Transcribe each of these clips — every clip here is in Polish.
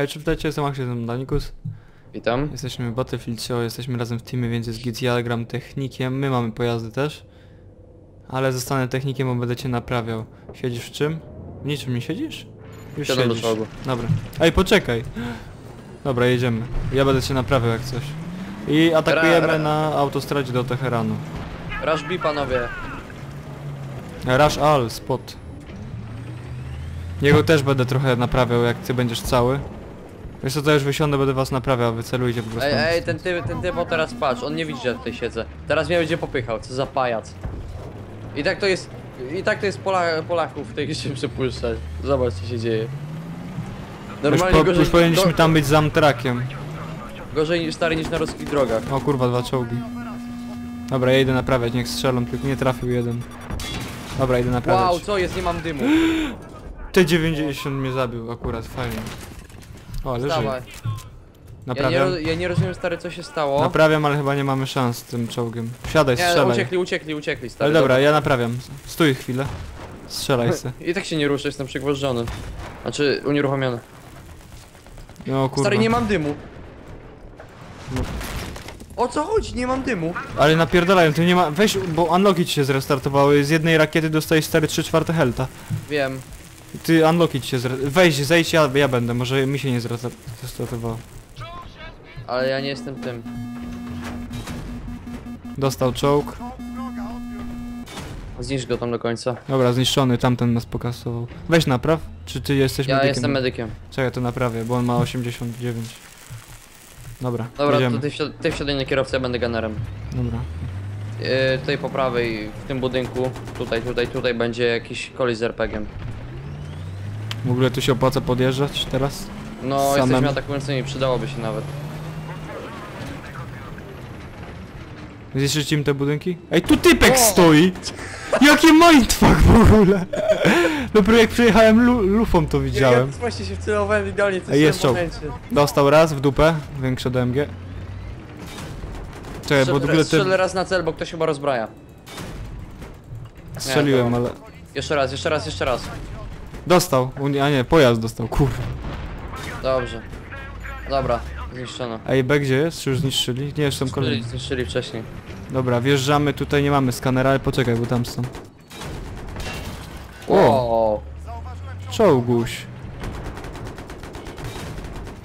Hej, czy witajcie, jestem Max, jestem Danikus. Witam. Jesteśmy w Battlefield Show, jesteśmy razem w teamie, więc jest git, ja gram technikiem, my mamy pojazdy też. Ale zostanę technikiem, bo będę cię naprawiał. Siedzisz w czym? W niczym nie siedzisz? Już Siadam do siedzisz. czołgu. Dobra. Ej, poczekaj. Dobra, jedziemy. Ja będę cię naprawiał jak coś. I atakujemy Ra- ra- na autostradzie do Teheranu. Rush B panowie. Rush All, spot. Jego też będę trochę naprawiał, jak ty będziesz cały. Wiesz co, to już wysiądę, będę was naprawiał, wy celujcie po prostu. Ej, ej, ten typ, ten typ, o teraz patrz, on nie widzi, że ja tutaj siedzę. Teraz mnie będzie popychał, co za pajac. I tak to jest, i tak to jest Pola, Polaków w tej się przepuszczać. Zobacz co się dzieje. już, Normalnie po, gorzej, już powinniśmy go, tam być z Amtrakiem. gorzej niż stary niż na ruskich drogach. O kurwa, dwa czołgi. Dobra, ja idę naprawiać, niech strzelą, tylko nie trafił jeden. Dobra, idę naprawiać. Wow, co jest, nie mam dymu. T90 mnie zabił akurat, fajnie. O, leży. Dawaj. Ja nie, Naprawiam. ro- ja nie rozumiem stary co się stało. Naprawiam, ale chyba nie mamy szans z tym czołgiem. Wsiadaj, Nie, strzelaj. uciekli, uciekli, uciekli stary. Ale dobra, ja naprawiam. Stój chwilę. Strzelaj se. I tak się nie ruszę, jestem przygwożdżony. Znaczy, unieruchomiony. No kurwa. Stary, nie mam dymu. No. O co chodzi? Nie mam dymu. Ale napierdalają, tu nie ma... Weź, bo unlocki ci się zrestartowały. Z jednej rakiety dostajesz 4 3 czwarte helta. Wiem. Ty unlocki ci się zre... Weź, zejdź, ja, ja będę. Może mi się nie zrestar- zrestartowało. Ale ja nie jestem tym. Dostał czołg. Zniszcz go tam do końca. Dobra, zniszczony, tamten nas pokasował. Weź napraw. Czy ty jesteś Ja medykiem? jestem medykiem. Czekaj, to naprawię, bo on ma 89. Dobra, Dobra, jedziemy. to ty, wsi- ty wsiadaj na kierowcę, ja będę gunnerem. Dobra. Yy, tutaj po prawej, w tym budynku, tutaj, tutaj, tutaj będzie jakiś koleś z RPG-iem. W ogóle tu się opłaca podjeżdżać teraz? No, Samemu? jesteśmy atakującymi, przydałoby się nawet. Zniszczyć im te budynki? Ej, tu typek O! stoi! Jaki mindfuck w ogóle! Dopiero jak przyjechałem lu lufą to widziałem. właśnie się wcelowałem idealnie w Ej, jest czołg. Dostał raz w dupę, większy od MG. Czekaj, bo w ogóle Strzelę te... raz na cel, bo ktoś chyba rozbraja. Strzeliłem, ale... Jeszcze raz, jeszcze raz, jeszcze raz. Dostał, U nie- a nie, pojazd dostał, kurwa. Dobrze. Dobra, zniszczono. Ej, B gdzie jest? Czy już zniszczyli? Nie, jeszcze kolejni. Zniszczyli, zniszczyli wcześniej. Dobra, wjeżdżamy, tutaj nie mamy skanera, ale poczekaj, bo tam są. O! Wow. Czołguś.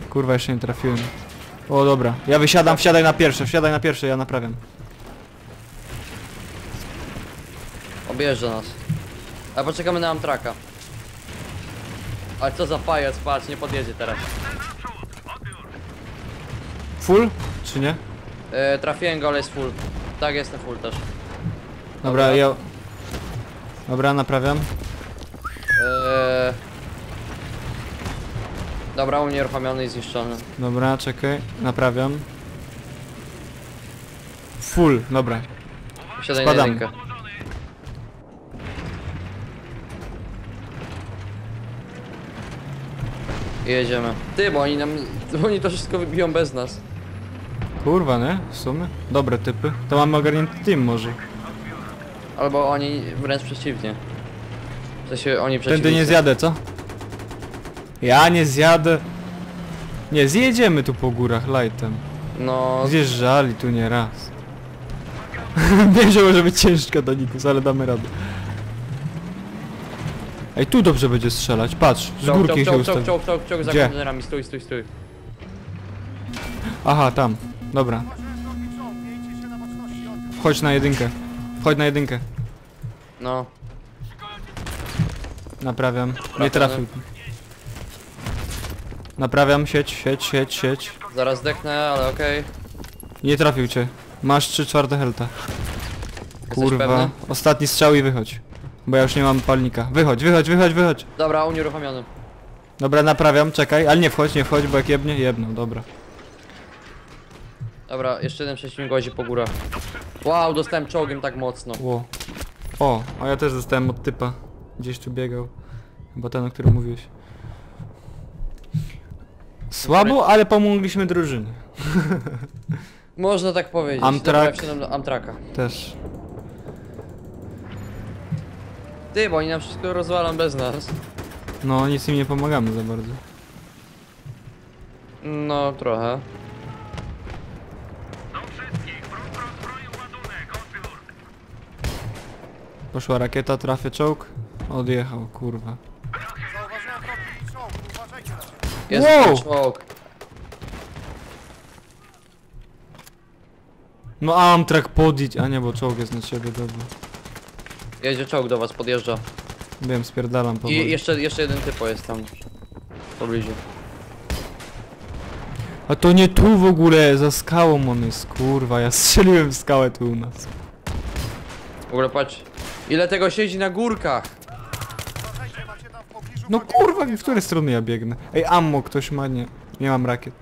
Kurwa, jeszcze nie trafiłem. O, dobra. Ja wysiadam, wsiadaj na pierwsze, wsiadaj na pierwsze, ja naprawiam. Objeżdża nas. A poczekamy na Amtraka. Ale co za pajac, patrz, nie podjedzie teraz. Full? Czy nie? E, trafiłem go, ale jest full. Tak, jestem full też. Dobra, Dobra. ja... Dobra, naprawiam. E, dobra, unieruchomiony i zniszczony. Dobra, czekaj, naprawiam. Full, dobra. Siadaj na Spadamy. jedynkę. I jedziemy. Ty, bo oni nam... Oni to wszystko wybiją bez nas. Kurwa, nie? W sumie? Dobre typy. To mamy ogarnięty team może. Albo oni wręcz przeciwnie. W sensie oni Tędy przeciwnie. nie zjadę, co? Ja nie zjadę. Nie, zjedziemy tu po górach lightem. No, Zjeżdżali tu nie raz. Wiem, że może być ciężko do Nikus, ale damy radę. Ej, tu dobrze będzie strzelać, patrz, z czołg, górki czołg, się czołg, ustawi. czołg, czołg, czołg za Gdzie? kontenerami, stój, stój, stój. Aha, tam, dobra. Chodź na jedynkę. Chodź na jedynkę. No, Naprawiam. Nie trafił. Naprawiam, sieć, sieć, sieć, sieć. zaraz zdechnę, ale okej. Nie trafił cię. Masz 3 czwarte helta. Jesteś Kurwa. pewny? Ostatni strzał i wychodź. Bo ja już nie mam palnika. Wychodź, wychodź, wychodź, wychodź. Dobra, unieruchomiony. Dobra, naprawiam, czekaj, ale nie wchodź, nie wchodź, bo jak jebnie, jebną, dobra. Dobra, jeszcze jeden przeciwnik łazi po górach. Wow, dostałem czołgiem tak mocno. Ło. O, a ja też dostałem od typa. Gdzieś tu biegał. Chyba ten, o którym mówiłeś. Słabo, ale pomogliśmy drużynie. Można tak powiedzieć. Amtrak. Dobra, ja Amtraka. Też. Ty, bo oni nam wszystko rozwalą bez nas. No, nic im nie pomagamy za bardzo. No, trochę. Poszła rakieta, trafię czołg. Odjechał, kurwa. Siebie. Jest Wow! czołg. No Amtrak podjedź, a nie, bo czołg jest na ciebie, dobra. Jedzie czołg do was, podjeżdża. Wiem, spierdalam I powoli. jeszcze, jeszcze jeden typo jest tam. W pobliżu. A to nie tu w ogóle, za skałą on jest, kurwa, ja strzeliłem w skałę tu u nas. W ogóle patrz. Ile tego siedzi na górkach? No kurwa, w której strony ja biegnę? Ej, ammo ktoś ma, nie. Nie mam rakiet.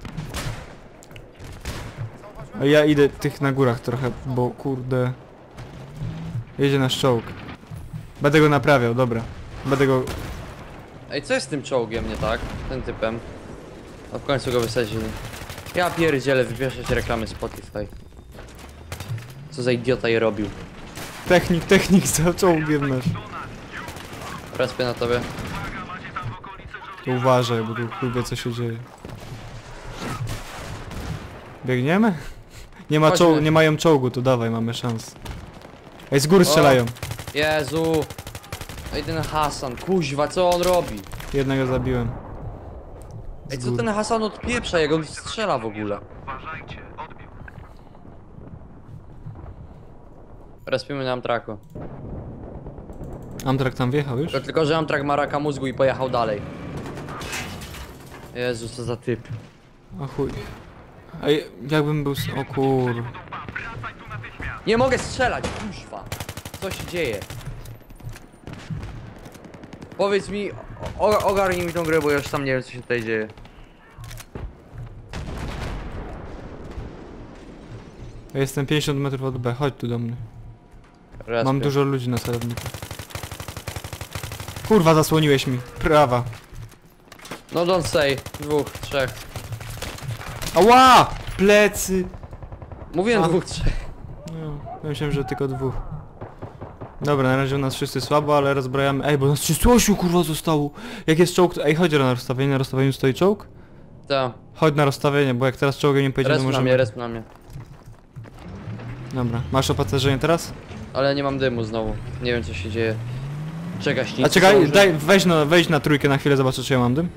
A ja idę tych na górach trochę, bo kurde... Jedzie nasz czołg. Będę go naprawiał, dobra. Będę go... Ej, co jest z tym czołgiem, nie tak? Ten typem. A w końcu go wysadzili. Ja pierdzielę, wybierzeć reklamy Spotify. Co za idiota je robił. Technik, technik za czołgiem nasz. Respię na tobie. To uważaj, bo tu chuj wie co się dzieje. Biegniemy? Nie ma Chodźmy. nie mają czołgu, to dawaj, mamy szansę. Ej, z góry strzelają. Jezu! Ej, ten Hasan, kuźwa, co on robi? Jednego zabiłem. Ej, Z co góry. ten Hasan odpieprza, jak on strzela w ogóle? Respimy na Amtraku. Amtrak tam wjechał już? Tylko, tylko, że Amtrak ma raka mózgu i pojechał dalej. Jezu, co za typ. O chuj. Ej, jakbym był... s- O kur... Nie mogę strzelać, kuźwa! Co się dzieje? Powiedz mi, o, ogarnij mi tą grę, bo ja już sam nie wiem co się tutaj dzieje. Ja jestem 50 metrów od B, chodź tu do mnie. Respię. Mam dużo ludzi na celowniku. Kurwa, zasłoniłeś mi. Prawa. No don't say. Dwóch, trzech. Ała! Plecy! Mówiłem A. dwóch, trzech. No, ja myślałem, że tylko dwóch. Dobra, na razie u nas wszyscy słabo, ale rozbrajamy. Ej, bo nas 38 kurwa zostało. Jak jest czołg, to... Ej, chodź na rozstawienie, na rozstawieniu stoi czołg? Tak. Chodź na rozstawienie, bo jak teraz czołgiem nie pojedziemy, Resp na możemy... mnie, resp na mnie. Dobra, masz opancerzenie teraz? Ale nie mam dymu znowu. Nie wiem co się dzieje. Czeka śnieg. A czekaj, daj, weź na, weź na trójkę na chwilę, zobaczę czy ja mam dym.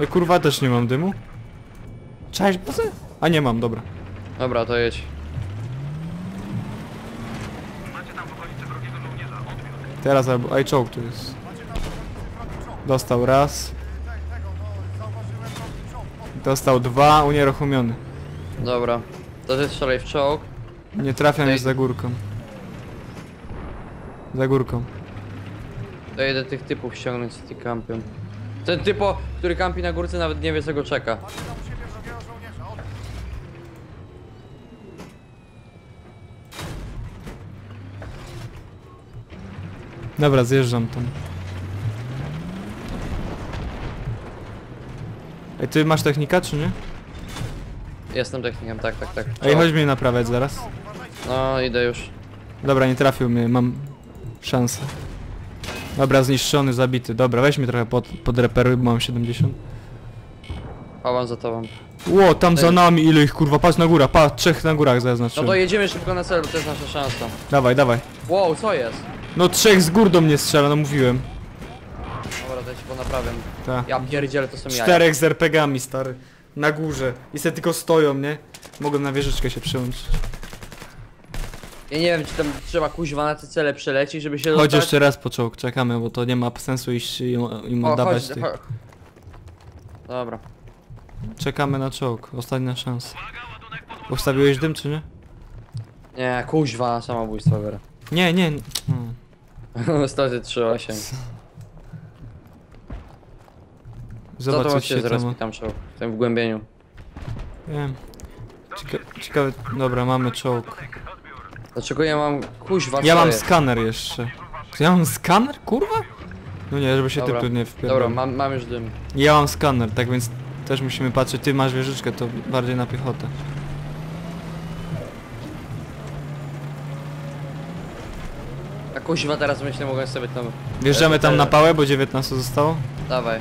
Ej, kurwa, też nie mam dymu. Cześć, bazę? A nie mam, dobra. Dobra, to jedź. Teraz albo... Czołg tu jest. Dostał raz. Dostał dwa, unieruchomiony. Dobra. To ty strzelaj w czołg. Nie trafiam Ej. jest za górką. Za górką. To jedę tych typów ściągnąć z tych kampią. Ten typo, który kampi na górce nawet nie wie co go czeka. Macie tam u siebie wrogiego żołnierza. O, Dobra, zjeżdżam tam. Ej, ty masz technika, czy nie? Jestem technikiem, tak, tak, tak. Ej, chodź mnie naprawiać zaraz. No, idę już. Dobra, nie trafił mnie, mam szansę. Dobra, zniszczony, zabity. Dobra, weź mnie trochę pod, pod reperuj, bo mam 70. Chowam za tobą. Ło, tam za nami, ile ich kurwa, patrz na górę, pa, trzech na górach No zaznaczyłem. to jedziemy szybko na cel, bo to jest nasza szansa. Dawaj, dawaj. Wow, co jest? No trzech z gór do mnie strzela, no mówiłem. Dobra, to ja ci ponaprawiam. Ta. Ja pierdzielę, to są jaja. Czterech z RPGami, stary. Na górze. I se tylko stoją, nie? Mogłem na wieżyczkę się przełączyć. Ja nie wiem, czy tam trzeba kuźwa na te cele przelecieć, żeby się Chodź dostać. jeszcze raz po czołg, czekamy, bo to nie ma sensu iść im, im O, oddawać chodź, tych. chodź. Dobra. Czekamy na czołg, ostatnia szansa. Ustawiłeś dym, czy nie? Nie, kuźwa, samobójstwo biorę. Nie, nie. nie. Hmm. Stety 3-8. Co to Zobacz, co się zaraz tam... szło, w tym wgłębieniu. Wiem. Cieka ciekawe... Dobra, mamy czołg. Dlaczego ja mam kuźwa, Ja co mam jest? skaner jeszcze. Czy ja mam skaner? Kurwa? No nie, żeby się Dobra, typ tu nie Dobra, wpierdolił. mam, mam już dym. Ja mam skaner, tak więc też musimy patrzeć. Ty masz wieżyczkę, to bardziej na piechotę. Kuźwa teraz myślę, mogłem sobie tam... Wjeżdżamy tam na pałę, bo 19 zostało? Dawaj.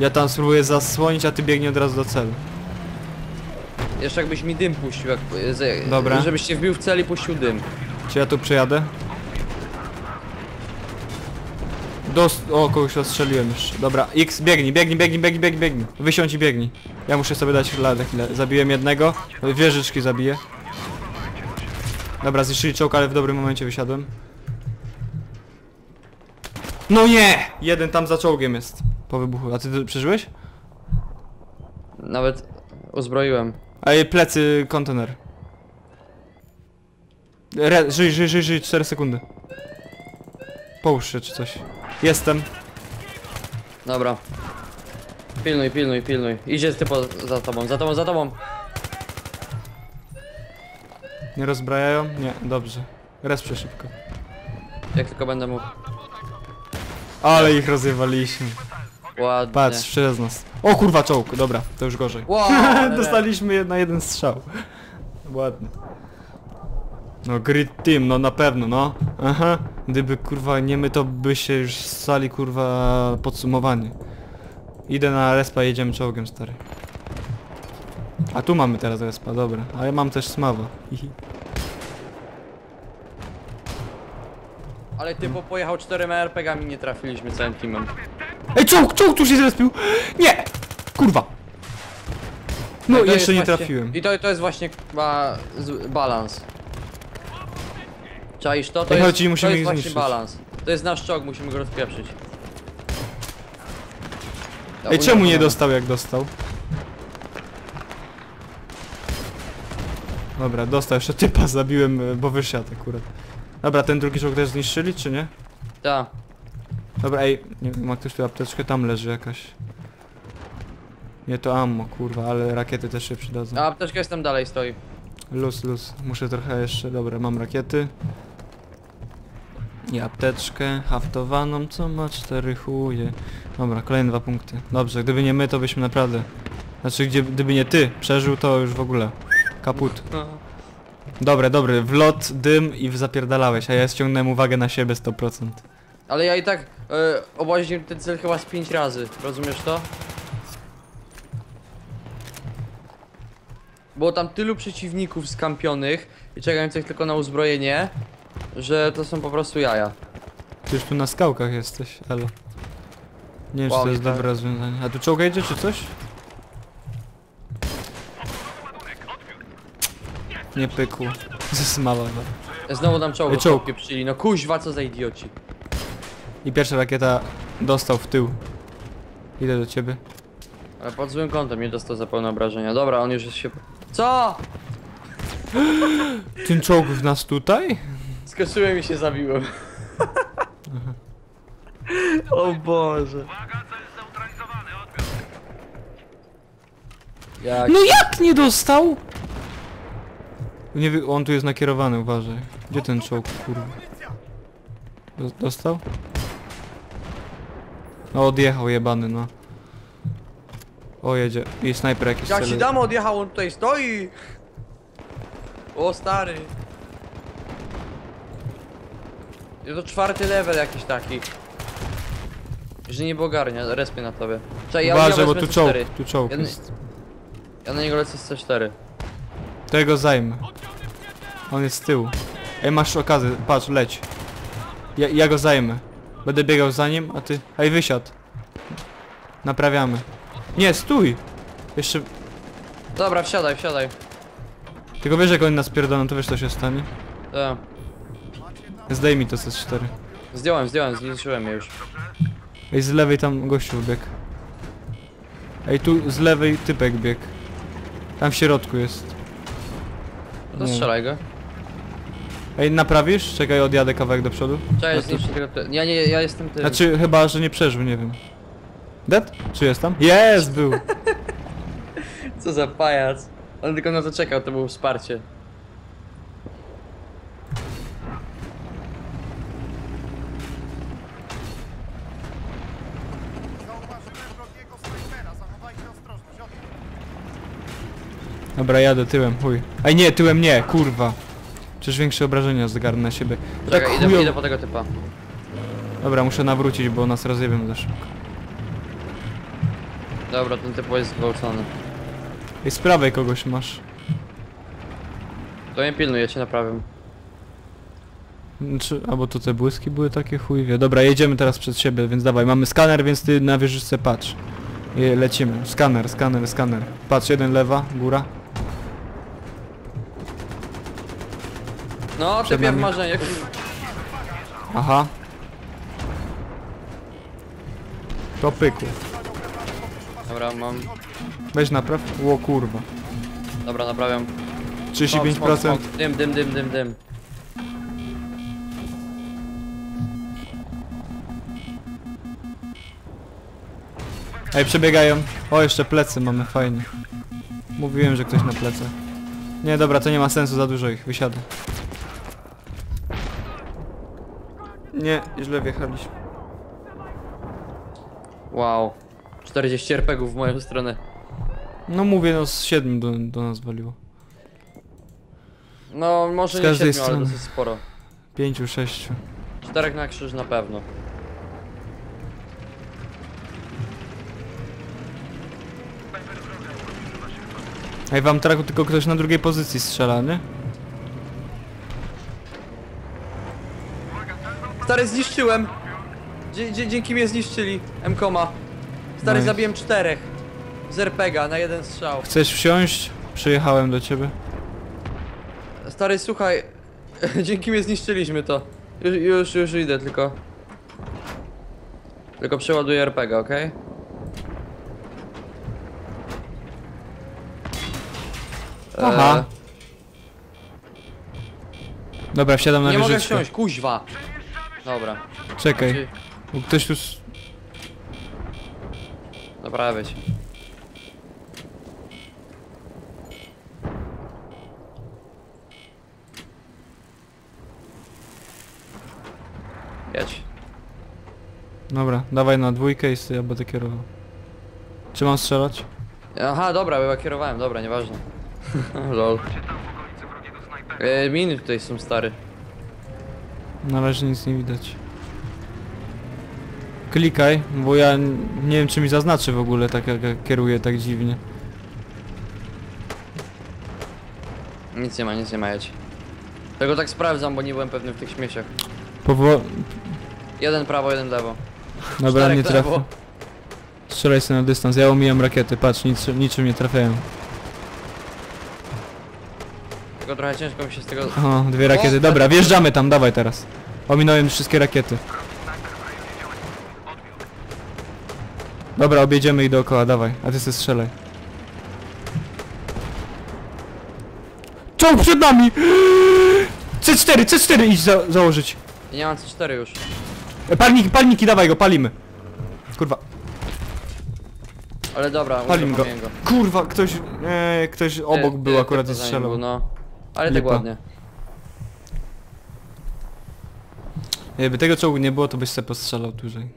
Ja tam spróbuję zasłonić, a ty biegnie od razu do celu. Jeszcze jakbyś mi dym puścił, jak, z, Dobra. żebyś się wbił w cel i puścił dym. Czy ja tu przejadę? Do... O, kogoś rozstrzeliłem już. Dobra, X, biegnij, biegnij, biegnij, biegnij, biegnij, biegnij. Wysiądź i biegnij. Ja muszę sobie dać chwilę, chwilę. Zabiłem jednego, wieżyczki zabiję. Dobra, zniszczyli czołg, ale w dobrym momencie wysiadłem. No nie! Jeden tam za czołgiem jest. Po wybuchu. A ty przeżyłeś? Nawet uzbroiłem. Ej, plecy, kontener. Re, żyj, żyj, żyj, żyj, 4 sekundy. Połóż się czy coś. Jestem. Dobra. Pilnuj, pilnuj, pilnuj. Idzie typo za tobą, za tobą, za tobą. Nie rozbrajają? Nie, dobrze. Resprzę szybko. Jak tylko będę mógł. Ale ich rozjewaliśmy. Ładnie. Patrz, przez nas. O kurwa, czołg, dobra, to już gorzej. Wow, Dostaliśmy na jeden strzał. Ładnie. No grid team, no na pewno, no. Aha. Gdyby kurwa nie my, to by się już stali kurwa podsumowanie. Idę na respa, jedziemy czołgiem, stary. A tu mamy teraz respa, dobra. A ja mam też smawa. Hihi. Ale typo pojechał czterema RPGami, nie trafiliśmy całym teamem. Ej, czołg, czołg tu się zrespił! Nie! Kurwa! No, jeszcze nie właśnie- trafiłem. I to, to jest właśnie z- balans. Czaisz to? To Ej, jest, chodź, musimy to ich jest właśnie zniszczyć. balans. To jest nasz czołg, musimy go rozpieprzyć. Ej, czemu nie dostał jak dostał? Dobra, dostał, jeszcze typa zabiłem, bo wysiadł akurat. Dobra, ten drugi czołg też zniszczyli, czy nie? Tak. Dobra, ej, nie, ma ktoś tu apteczkę? Tam leży jakaś. Nie, to ammo, kurwa, ale rakiety też się przydadzą. A apteczka jest tam dalej, stoi. Luz, luz. Muszę trochę jeszcze, dobra, mam rakiety. I apteczkę haftowaną, co ma cztery chuje. Dobra, kolejne dwa punkty. Dobrze, gdyby nie my, to byśmy naprawdę... Znaczy, gdzie, gdyby nie ty przeżył, to już w ogóle kaput. Dobre, dobre, wlot, dym i zapierdalałeś, a ja ściągnąłem uwagę na siebie 100%. Ale ja i tak e, ten cel chyba z pięć razy, rozumiesz to? Było tam tylu przeciwników skampionych i czekających tylko na uzbrojenie, że to są po prostu jaja. Ty już tu na skałkach jesteś, ale... Nie wiem, Wow, czy to jest tak. dobre rozwiązanie. A tu czołga idzie, czy coś? Nie pykło. Zesmała go. Znowu tam czołg czołg. pieprzyli, no kuźwa co za idioci. I pierwsza rakieta dostał w tył. Idę do ciebie. Ale pod złym kątem nie dostał za pełne obrażenia. Dobra, on już jest się... Co? Ten czołg w nas tutaj? Skoczyłem i się zabiłem. o Boże. Jak... No jak nie dostał? Nie wy... On tu jest nakierowany, uważaj. Gdzie ten czołg, kurwa? Do- Dostał? No odjechał jebany, no. O jedzie. I snajper jakiś Jak celuje. damo odjechał, on tutaj stoi. O stary. To czwarty level jakiś taki. Że nie ogarnia, respię na tobie. Czekaj, ja, Uważaj, bo tu czołg, C4. tu czołg Jeden- jest. Ja na niego lecę z C4. Tego zajmę. On jest z tyłu. Ej, masz okazję, patrz, leć. Ja, ja go zajmę. Będę biegał za nim, a ty... Ej, wysiadł. Naprawiamy. Nie, stój! Jeszcze... Dobra, wsiadaj, wsiadaj. Tylko wiesz, jak oni nas pierdolą, to wiesz, co się stanie? Tak. Zdejmij to C4. Zdjąłem, zdjąłem, zniszczyłem je już. Ej, z lewej tam gościu bieg. Ej, tu z lewej typek bieg. Tam w środku jest. To Nie. strzelaj go. Ej, naprawisz? Czekaj, odjadę kawałek do przodu. Tu- zniszczę tego... te- Ja nie, ja jestem tym. Znaczy, chyba, że nie przeżył, nie wiem. Dead? Czy jest tam? Jest, był! Co za pajac. On tylko na to czekał, to było wsparcie. Zauważyłem wrogiego snajpera. Zachowajcie ostrożność. Odwróć. Dobra, jadę tyłem, chuj. Ej, nie, tyłem nie, kurwa. Przecież większe obrażenia zgarnę na siebie. Czekaj, Tak idę, idę po tego typa. Dobra, muszę nawrócić, bo nas rozjebią za szybko. Dobra, ten typ jest zgwałcony. I z prawej kogoś masz. To nie pilnuj, ja cię naprawiam. Czy, albo to te błyski były takie chuj wie. Dobra, jedziemy teraz przed siebie, więc dawaj. Mamy skaner, więc ty na wieżyczce patrz. I lecimy. Skaner, skaner, skaner. Patrz, jeden lewa, góra. No, typie w nami. marzeniach. Aha. To pyku. Dobra, mam. Weź napraw. Ło kurwa. Dobra, naprawiam. 35%. Smok, smok. Dym, dym, dym, dym, dym. Ej, przebiegają. O, jeszcze plecy mamy, fajnie. Mówiłem, że ktoś na plecach. Nie, dobra, to nie ma sensu, za dużo ich, wysiadę. Nie, źle wjechaliśmy. Wow. 40 RPGów w moją stronę. No mówię, no z 7 do, do nas waliło. No, może Z nie każdej 7, ale strony. dosyć sporo. 5, 6. Czterech na krzyż na pewno. Ej, wam traku tylko ktoś na drugiej pozycji strzela, nie? Stary, zniszczyłem! Dzie dzie dzięki mnie zniszczyli. M-koma. Stary, Nice. zabiłem czterech. Z RPGa na jeden strzał. Chcesz wsiąść? Przyjechałem do ciebie. Stary, słuchaj. dzięki mnie zniszczyliśmy to. Już, już, już idę, tylko... Tylko przeładuję RPG, okej? Aha. Dobra, wsiadam na Nie mogę wsiąść, kuźwa. Dobra. Czekaj, bo ktoś tu... s- Naprawię. Jedź. Dobra, dawaj na dwójkę i sobie ja będę kierował. Czy mam strzelać? Aha, dobra, chyba kierowałem, dobra, nieważne. Lol. E, miny tutaj są stary. Na razie nic nie widać. Klikaj, bo ja nie wiem czy mi zaznaczy w ogóle tak jak ja kieruję tak dziwnie. Nic nie ma, nic nie ma, jedź. Tego tak sprawdzam, bo nie byłem pewny w tych śmieciach. Powo... Jeden prawo, jeden lewo. Dobra, Czterech nie lewo. trafię. Strzelaj sobie na dystans, ja omijam rakiety, patrz, nic, niczym nie trafiają. Tylko trochę ciężko mi się z tego... O, dwie rakiety, dobra, wjeżdżamy tam, dawaj teraz. Ominąłem wszystkie rakiety. Dobra, objedziemy i dookoła, dawaj, a ty sobie strzelaj. Czołg przed nami! C4, C4 idź za założyć. Ja nie mam C4 już. E, Palniki, palniki, dawaj go, palimy. Kurwa, Ale dobra, palimy go. uruchomiłem go. Kurwa, ktoś, e, ktoś obok Ty- był ty- akurat ty i poza nim strzelał. był, No. Ale tak Lipa. ładnie. Jakby tego czołgu nie było, to byś sobie postrzelał dłużej.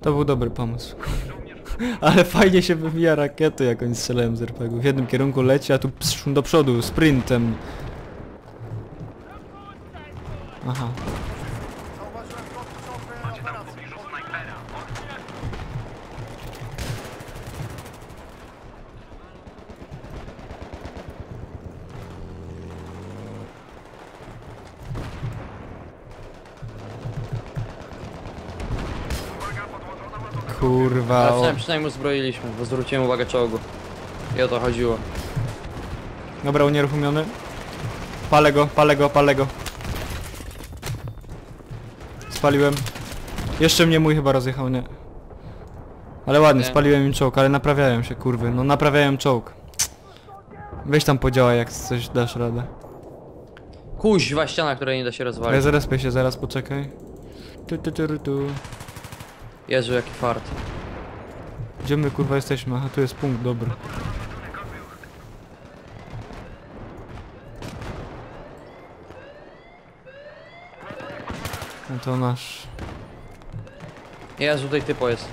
To był dobry pomysł. Ale fajnie się wybija rakiety, jak oni strzelają z RPG. W jednym kierunku leci, a tu do przodu, sprintem. Aha. Kurwa. Ale O. przynajmniej, przynajmniej uzbroiliśmy, bo zwróciłem uwagę czołgu. I o to chodziło. Dobra, unieruchomiony. Palę go, palę go, palę go. Spaliłem. Jeszcze mnie mój chyba rozjechał, nie. Ale ładnie, Nie. spaliłem im czołg, ale naprawiają się, kurwy. No naprawiają czołg. Weź tam podziałaj, jak coś dasz radę. Kuźwa ściana, której nie da się Ja rozwalić. zaraz się, zaraz poczekaj. Tu, tu, tu, tu. Jezu, jaki fart. Gdzie my kurwa jesteśmy? Aha, tu jest punkt, dobry. No to nasz. Jezu, tutaj typo jest.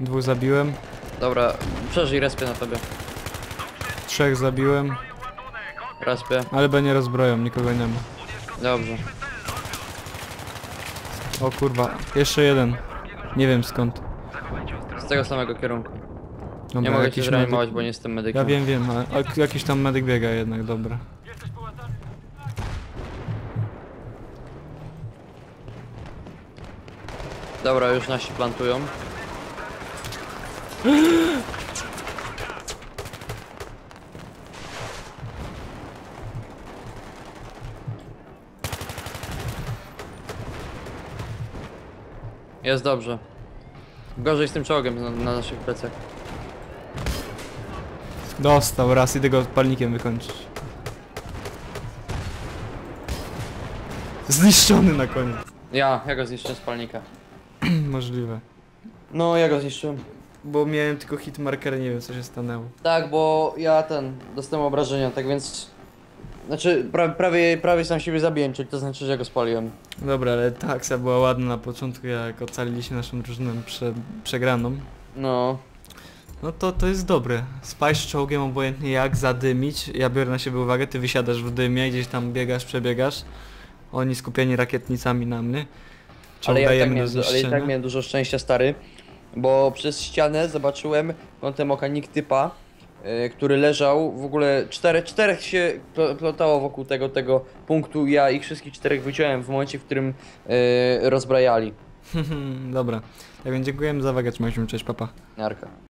Dwóch zabiłem, Dobra, przeżyj respy na tobie. trzech zabiłem, Respy. ale B nie rozbroją, nikogo nie ma. Dobrze. O kurwa, jeszcze jeden. Nie wiem skąd. Z tego samego kierunku. Dobra, nie mogę jakiś zreanimować, medyk. bo nie jestem medykiem. Ja wiem, wiem, ale jakiś tam medyk biega jednak, dobra. Dobra, już nasi plantują. Jest dobrze. Gorzej z tym czołgiem na, na naszych plecach. Dostał raz, idę go palnikiem wykończyć. Zniszczony na koniec. Ja, ja go zniszczyłem z palnika. Możliwe. No, ja go zniszczyłem. Bo miałem tylko hit marker, nie wiem co się stanęło. Tak, bo ja ten, dostałem obrażenia, tak więc... Znaczy, pra, prawie, prawie sam siebie zabiłem, czyli to znaczy, że ja go spaliłem. Dobra, ale ta akcja była ładna na początku, jak ocaliliśmy naszą drużynę prze, przegraną. No, No to to jest dobre. Spaj z czołgiem obojętnie jak zadymić. Ja biorę na siebie uwagę, ty wysiadasz w dymie, gdzieś tam biegasz, przebiegasz. Oni skupieni rakietnicami na mnie. Ale ja, tak miałem, ale zniszczenia. tak miałem dużo szczęścia, stary. Bo przez ścianę zobaczyłem kątem oka nick typa, który leżał, w ogóle czterech, czterech się pl- plotało wokół tego, tego punktu, ja ich wszystkich czterech wyciąłem w momencie, w którym yy, rozbrajali. Dobra. Tak więc dziękujemy za uwagę, trzymajcie się, cześć, papa. Narka.